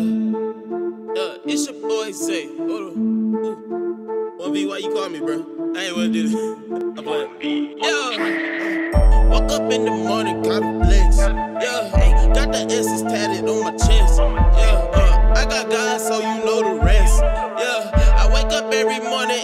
Look, it's your boy Xay. Hold on. Ooh. 1V, why you call me, bro? I ain't wanna do this. I'm playing. Yeah. Woke up in the morning, complex. Yeah. Hey, got the S's tatted on my chest. Yeah. Uh, I got God, so you know the rest. Yeah. I wake up every morning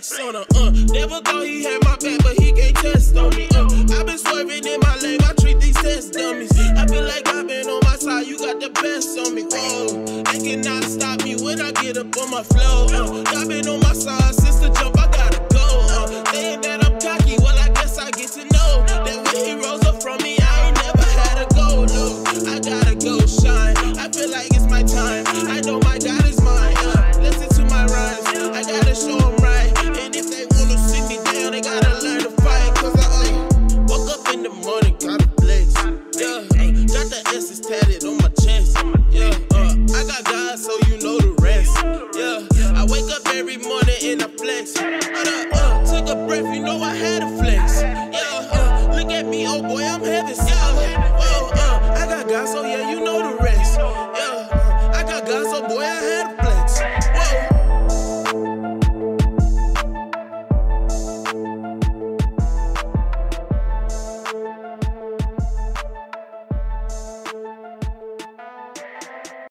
flex on her. Uh, never thought he had my back, but he can't test on me. Uh, i been swerving in my lane, I treat these test dummies. I feel like I've been on my side, you got the best on me. Oh, they cannot stop me when I get up on my flow. Uh, y'all been on my side since the jump, I gotta go. Uh, saying that I'm cocky, well, I guess I get to know that when up every morning